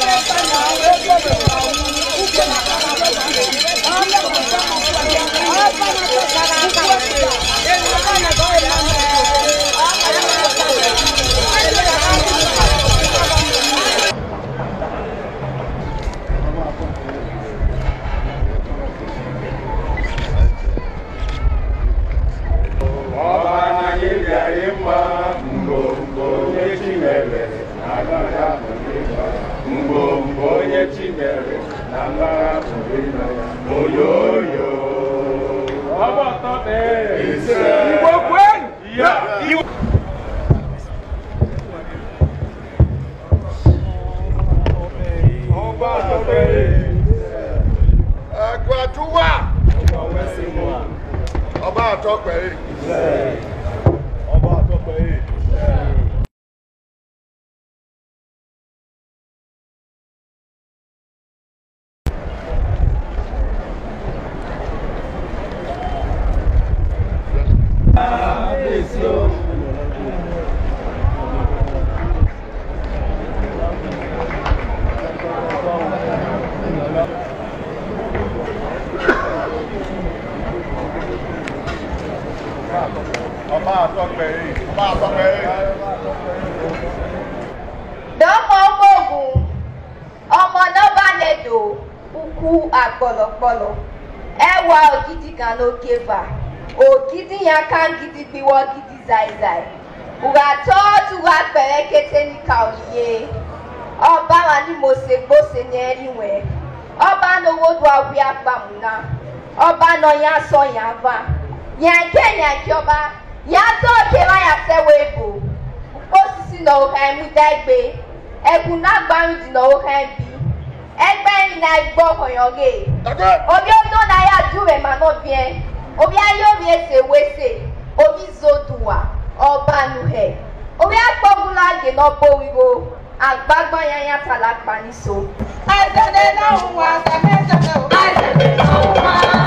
我要翻长，我要班长。rẹ̀ lágbára fún ìgbà òyòyò. ọmọ tó bẹ̀rẹ̀ iṣẹ́ ìgbókù ẹ̀yìn. ìyá ọba tó bẹ̀rẹ̀ ẹ̀gbọ́n tó wà ọba tó bẹ̀rẹ̀. dọkọ mmogun ọmọ nọba nedo ukwu akpọlọkpọlọ ẹwà e ogidi kan n'oge va ogidi ya ka ngidi gbiwa ògidì zaizai ugatọ tuwa pẹrẹ kete nika oyiye ọba wa ni mo se gbose n'eri ọba n'owó do awia gbamuna ọba n'ọya ya va. nyanke nyanke ọba yàtọ̀ òkè wáyà sẹ́wọ́ èbò osisi nà òhà ẹ̀mú dẹ́gbẹ́ ẹ̀kún náà gbárùn dì nà òhà ẹ̀bí ẹgbẹ́rin náà gbọ́ ọ̀yọ̀gẹ̀ obi ọdún náà yà dúrẹ̀ mà náà bíẹ́ obi ayé omi ẹsẹ̀ wẹ́sẹ̀ obi zodùwà ọba nùhẹ̀ obi akpọ́gun náà gè náà bọ̀ wíwo àgbàgbọ́ yẹn yàtọ̀ làkpà ní so. àìsàn ẹ̀ náà wà àìsàn ẹ̀ náà wà.